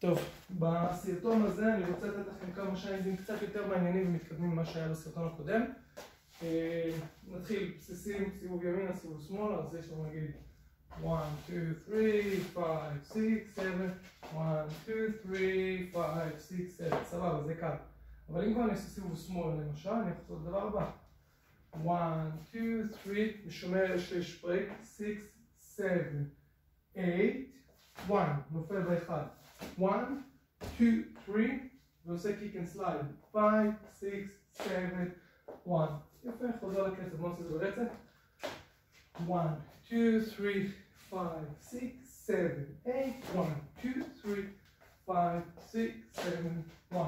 טוב, בסרטון הזה אני רוצה לתת לכם כמה שיינדים קצת יותר מעניינים ומתקדמים ממה שהיה בסרטון הקודם. אה, נתחיל בסיסים, סיבוב ימינה, סיבוב שמאלה, אז יש לנו נגיד 1, 2, 3, 5, 6, 7, 1, 2, 3, 5, 6, 7, סבבה, זה קל. אבל אם כבר אני אעשה סיבוב שמאלה למשל, אני לעשות את הדבר הבא. 1, 2, 3, ושומר שיש ברייק, 6, 7, 8, 1, נופל באחד. 1, 2, 3, ועושה kick and slide. 5, 6, 7, 1. יפה, חוזר לקצב, בוא נעשה את זה ברצף. 1, 2, 3, 5, 6, 7, 8, 1, 2, 3, 5, 6, 7, 1.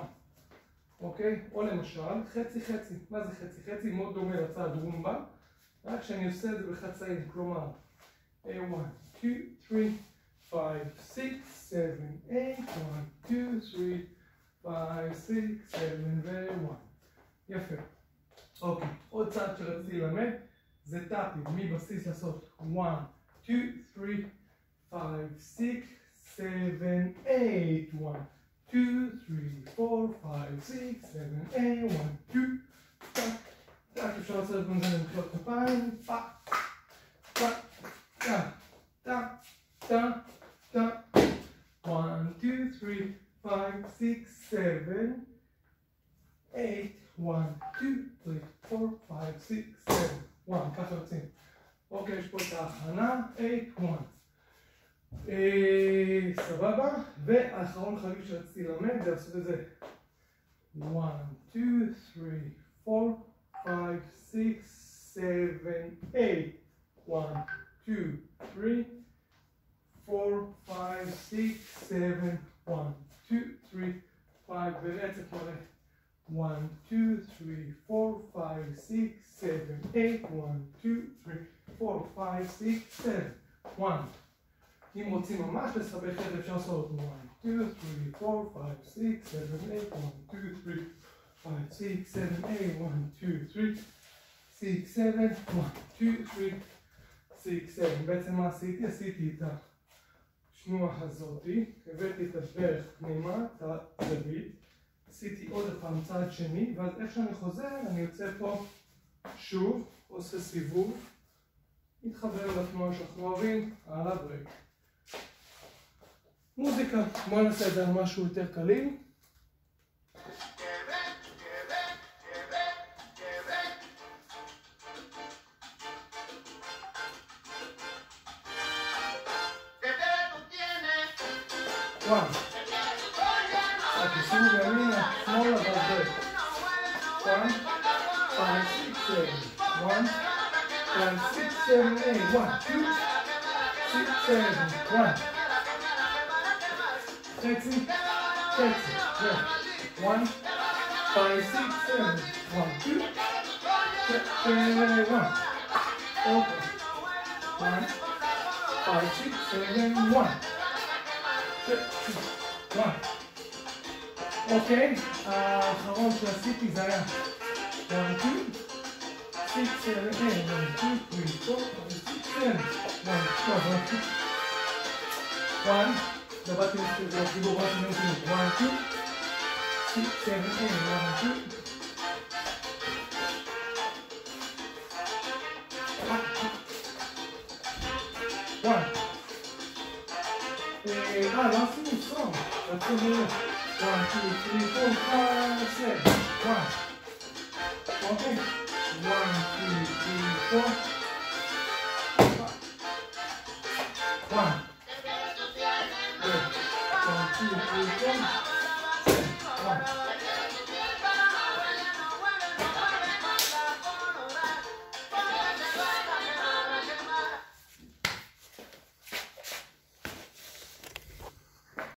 אוקיי? או למשל, חצי חצי. מה זה חצי חצי? מאוד דומה לצד רומבה, רק שאני עושה את זה בחצאים, כלומר, 1, 2, 3, 5, 6, 7, 8, 1, 2, 3, 5, 6, 7 ו-1. יפה. אוקיי, עוד צעד שרציתי ללמד זה טאפים, מבסיס לעשות 1, 2, 3, 5, 6, 7, 8, 1, 2, 3, 4, 5, 6, 7, 8, 1, 2, טאק, טאק, אפשר לעשות גם זה למחיאות כפיים, פאק, פאק, 5, 6, 7, 8, 1, 2, 3, 4, 5, 6, 7, 1, ככה יוצאים. אוקיי, יש פה את ההכנה, 8, 1. אה, סבבה, והאחרון חביב שרציתי ללמד זה לעשות את זה 1, 2, 3, 4, 5, 6, 7, 8 1, 2, 3, 4, 5, 6, 7, 1, 2, 3, 5 ברצף מלא 1, 2, 3, 4, 5, 6, 7, 8 1, 2, 3, 4, 5, 6, 7, 1 אם רוצים ממש לסבך את זה אפשר לעשות 1, 2, 3, 4, 5, 6, 7, 8, 1, 2, 3, 5, 6, 7, 8, 1, 2, 3, 6, 7, 1, 2, 3, 6, 7. בעצם מה עשיתי? עשיתי את השנוע הזאתי, הבאתי את הברך פנימה, את הזווית, עשיתי עוד פעם צעד שני, ואז איך שאני חוזר אני יוצא פה שוב, עושה סיבוב, מתחבר לתנועה שאנחנו אוהבים, על הברק. מוזיקה, בואו נעשה את זה על משהו יותר קליל. One. I can see smaller good. One, five, six, seven. One, five, six, seven, eight. One, two, six, seven, one. Taxi, taxi, yeah. One, five, six, seven. One, two, six, seven, eight, one. Open. One, five, six, seven, one. one. אוקיי, האחרון שעשיתי זה היה 1, 2, 6, 7, 8, 1, 2, 3, 4, 5, 6, 7, 1, 2, 1, דבתי לחיבור רק עם איזה 1, 2, 6, 7, 8, 1, 2, 내가 나수 있어. 그러면 와, 이 그리고 하세. 와. 오케이. 와, 이 그리고 와. 네. 와, 이 그리고 와.